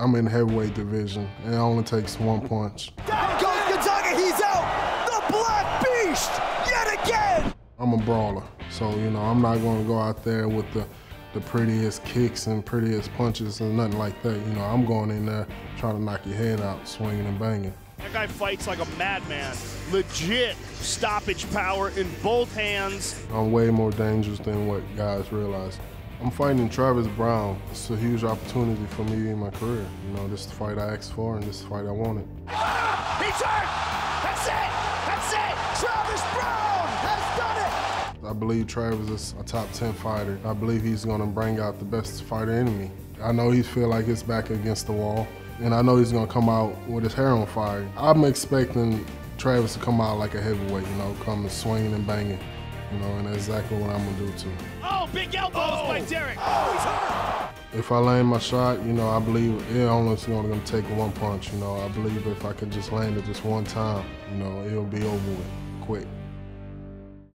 I'm in heavyweight division, and it only takes one punch. Down goes Gonzaga, he's out! The Black Beast, yet again! I'm a brawler, so you know I'm not going to go out there with the the prettiest kicks and prettiest punches and nothing like that. You know, I'm going in there trying to knock your head out, swinging and banging. That guy fights like a madman. Legit stoppage power in both hands. I'm way more dangerous than what guys realize. I'm fighting Travis Browne. It's a huge opportunity for me in my career. You know, this is the fight I asked for and this is the fight I wanted. He's hurt! That's it! That's it! Travis Browne has done it! I believe Travis is a top 10 fighter. I believe he's gonna bring out the best fighter in me. I know he feel like his back against the wall, and I know he's gonna come out with his hair on fire. I'm expecting Travis to come out like a heavyweight, you know, come swinging and banging, you know, and that's exactly what I'm gonna do too. Oh, big elbows oh. by Derrick. Oh, he's hurt. If I land my shot, you know, I believe it only is only gonna take one punch. You know, I believe if I could just land it just one time, you know, it'll be over with quick.